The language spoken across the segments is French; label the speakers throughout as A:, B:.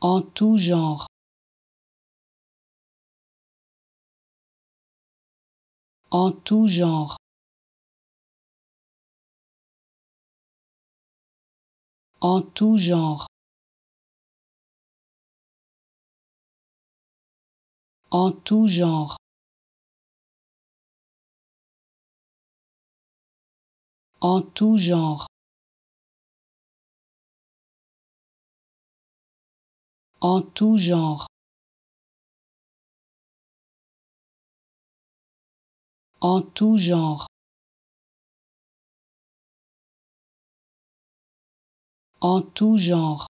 A: En tout genre. En tout genre. En tout genre. En tout genre. En tout genre. En tout genre. En tout genre. En tout genre.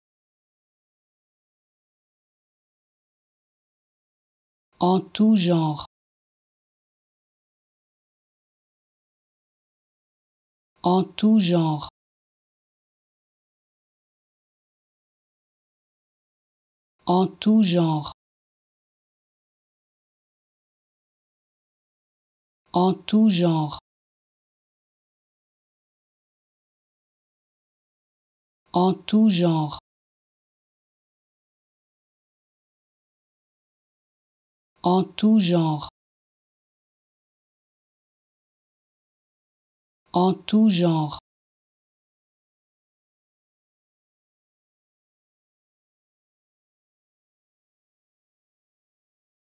A: En tout genre. En tout genre. En tout genre. En tout genre. En tout genre. En tout genre. En tout genre.